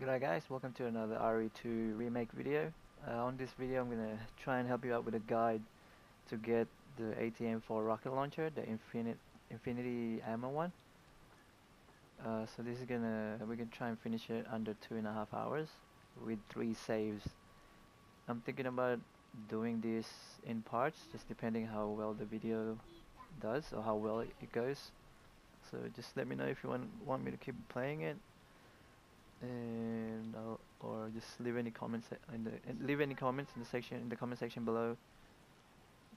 G'day guys, welcome to another RE2 remake video. Uh, on this video I'm gonna try and help you out with a guide to get the ATM4 rocket launcher, the infinite infinity ammo one. Uh, so this is gonna we can try and finish it under two and a half hours with three saves. I'm thinking about doing this in parts, just depending how well the video does or how well it goes. So just let me know if you want want me to keep playing it and I'll, or just leave any comments in the leave any comments in the section in the comment section below.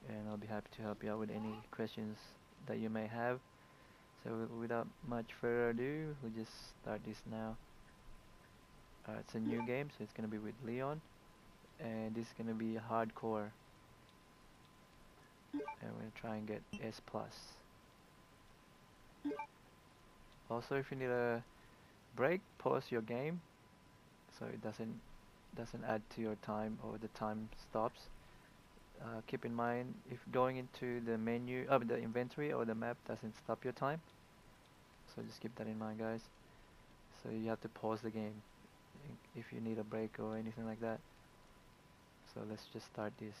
And I'll be happy to help you out with any questions that you may have. So without much further ado we'll just start this now. Uh, it's a new game so it's gonna be with Leon. And this is gonna be hardcore. And we're gonna try and get S plus. Also if you need a break pause your game so it doesn't doesn't add to your time or the time stops. Uh, keep in mind if going into the menu of uh, the inventory or the map doesn't stop your time so just keep that in mind guys. So you have to pause the game if you need a break or anything like that. So let's just start this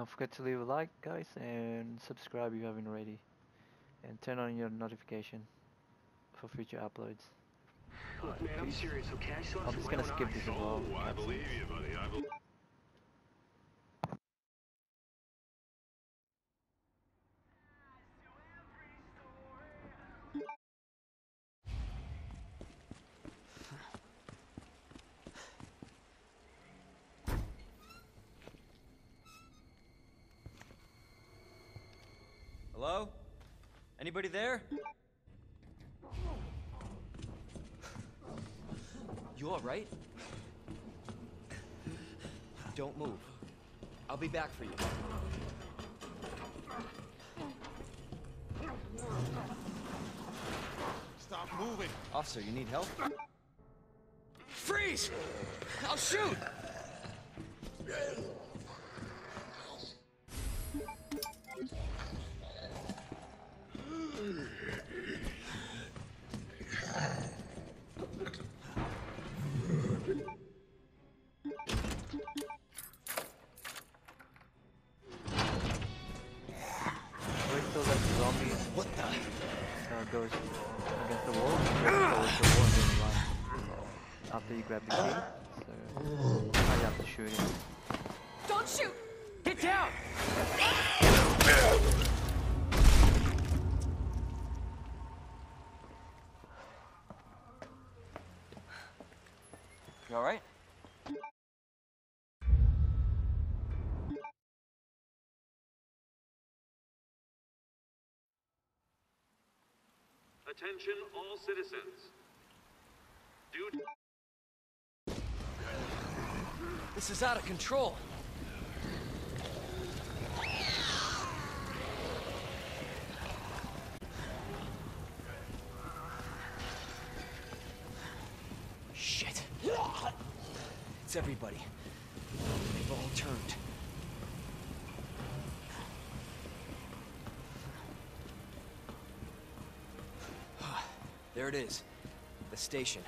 Don't forget to leave a like guys and subscribe if you haven't already. And turn on your notification for future uploads. Look, man, I'm serious, okay? I saw I'm just gonna skip this as well. Oh, I believe you, buddy. I believe Hello? Anybody there? You alright? Don't move. I'll be back for you. Stop moving. Officer, you need help? Freeze! I'll shoot! Goes against the wall, to the wall and then run after you grab the key. So now you have to shoot him. Don't shoot! Attention, all citizens. Due This is out of control. Shit. It's everybody. They've all turned. It is. The station.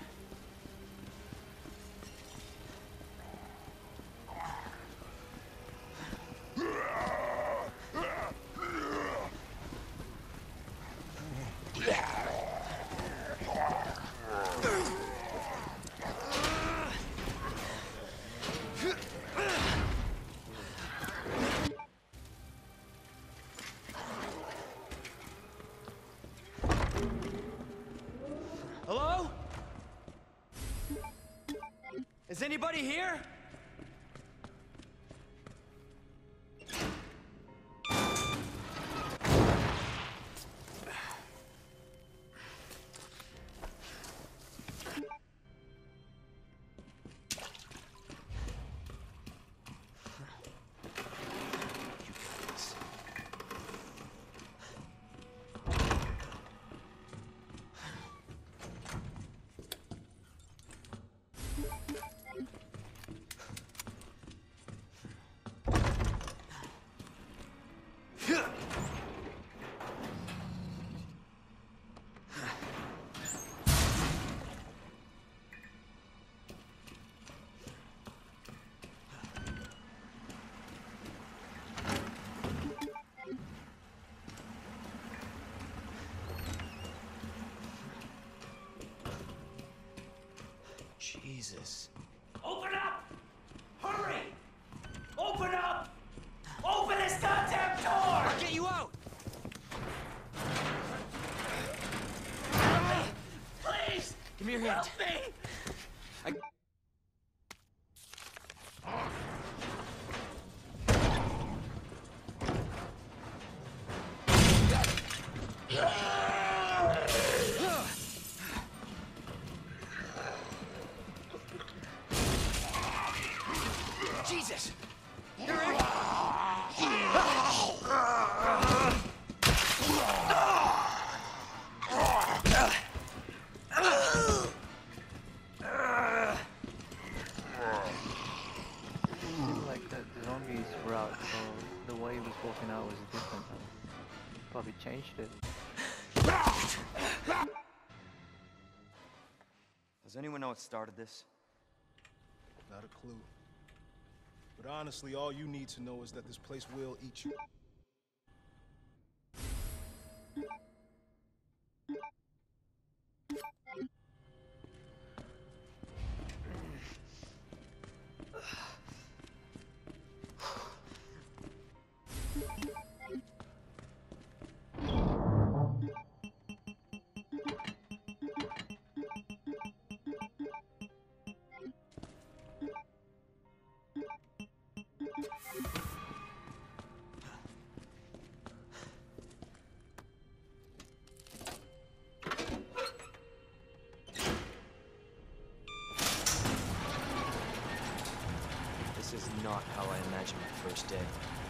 Is anybody here? Jesus. Probably. Does anyone know what started this? Not a clue. But honestly, all you need to know is that this place will eat you. Not how I imagined my first day.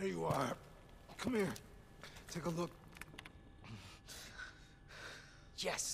There you are. Come here. Take a look. Yes!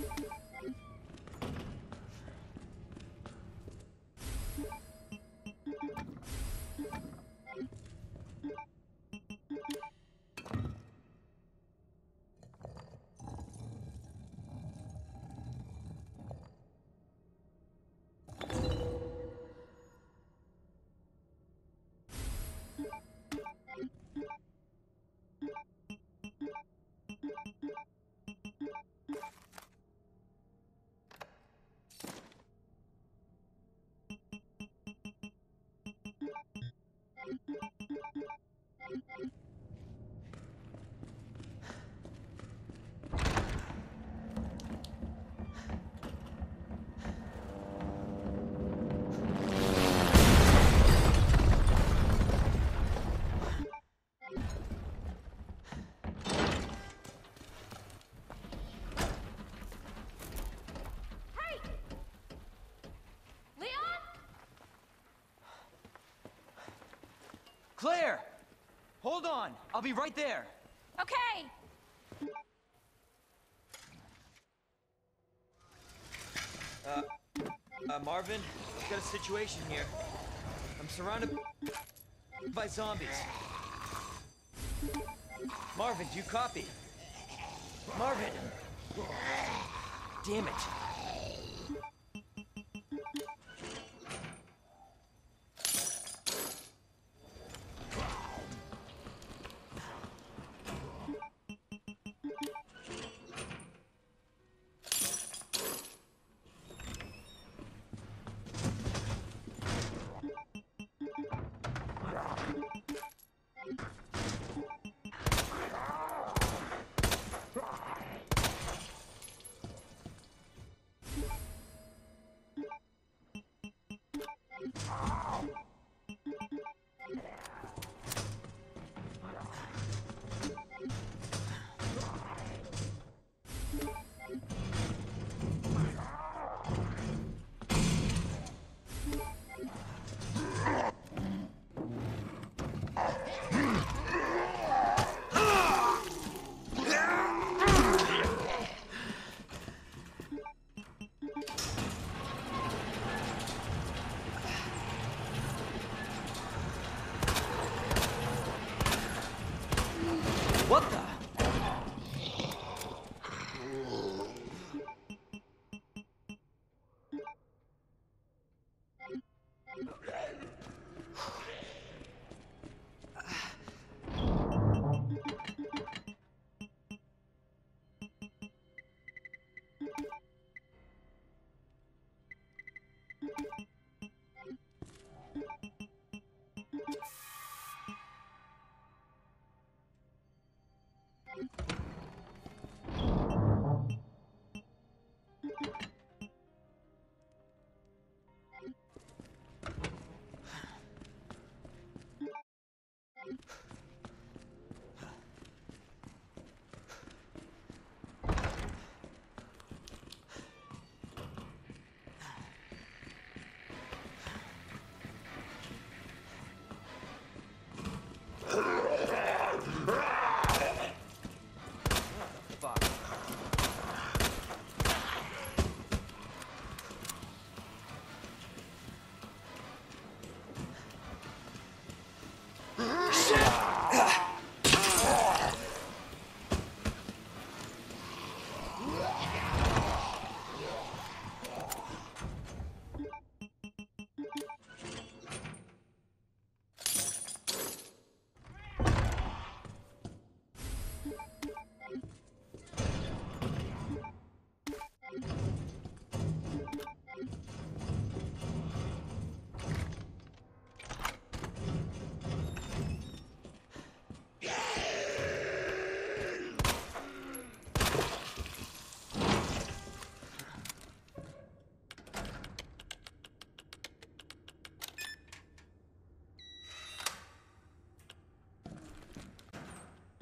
Leon? Claire! Hold on! I'll be right there! Okay. Uh, uh, Marvin, I've got a situation here. I'm surrounded by zombies. Marvin, do you copy? Marvin! Damn it.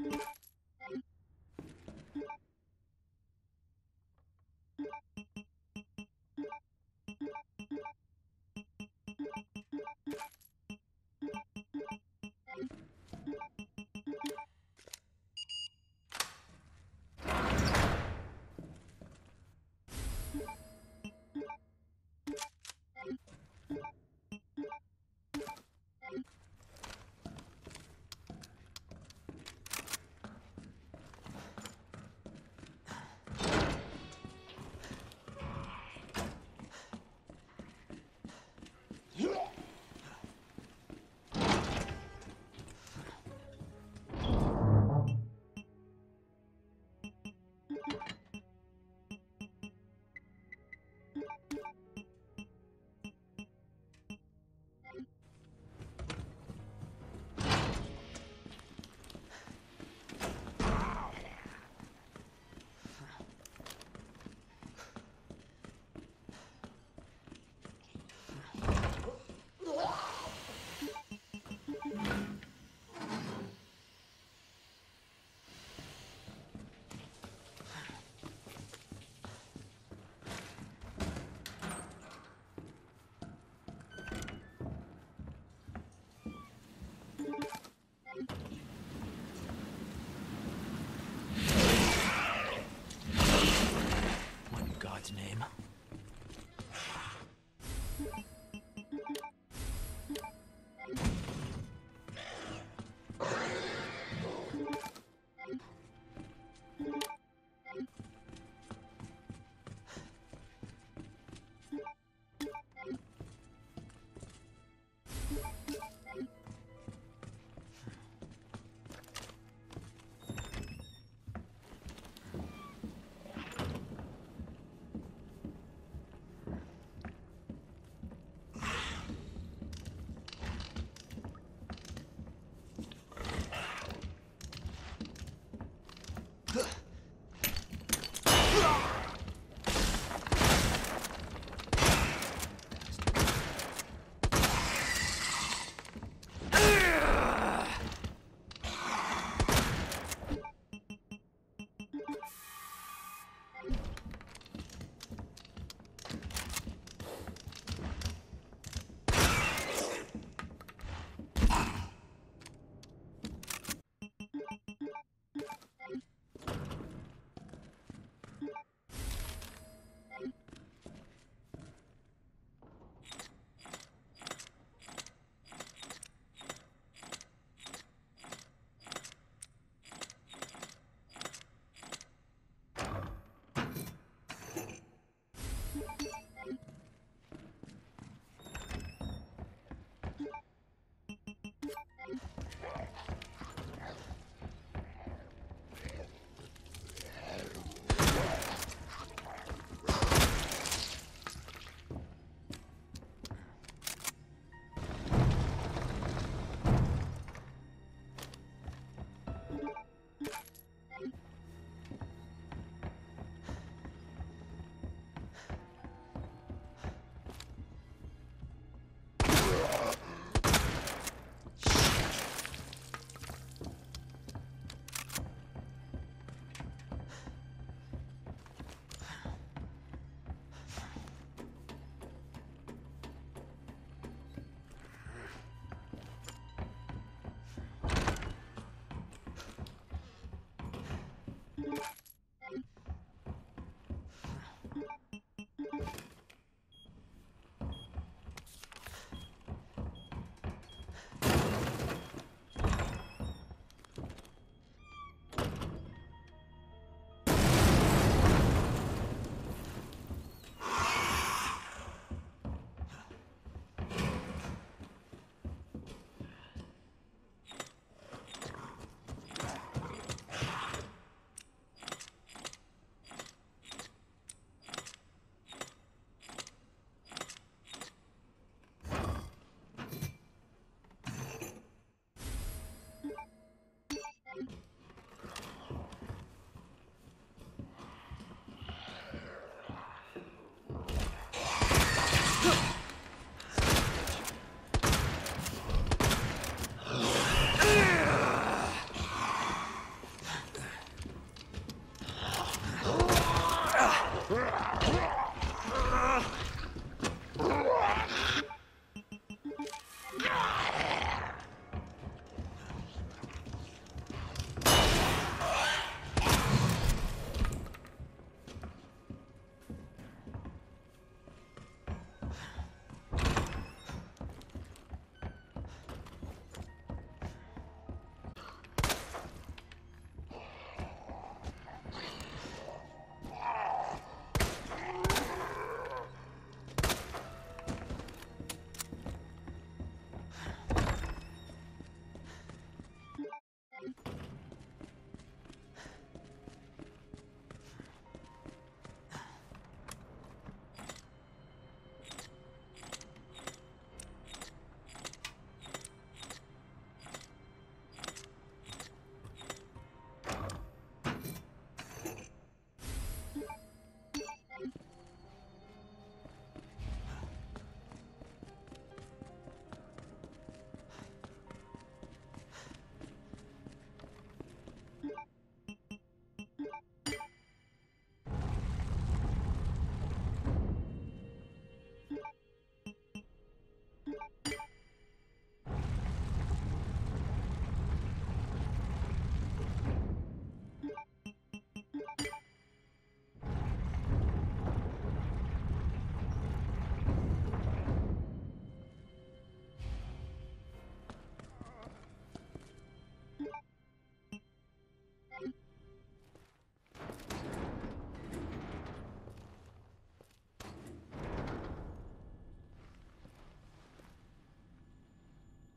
Thank you.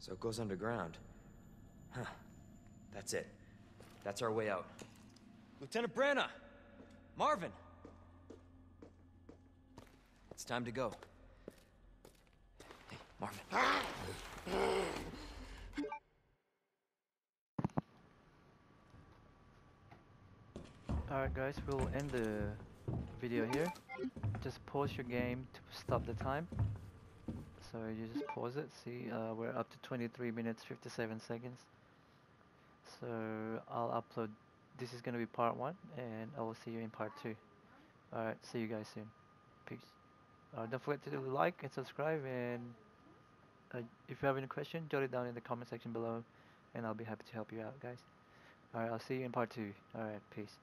So it goes underground. Huh. That's it. That's our way out. Lieutenant Branagh! Marvin! It's time to go. Hey, Marvin. Alright guys, we'll end the video here. Just pause your game to stop the time. So you just pause it, see uh, we're up to 23 minutes 57 seconds. So I'll upload, this is gonna be part 1 and I will see you in part 2. Alright, see you guys soon. Peace. Uh, don't forget to like and subscribe and uh, if you have any question, jot it down in the comment section below and I'll be happy to help you out guys. Alright, I'll see you in part 2. Alright, peace.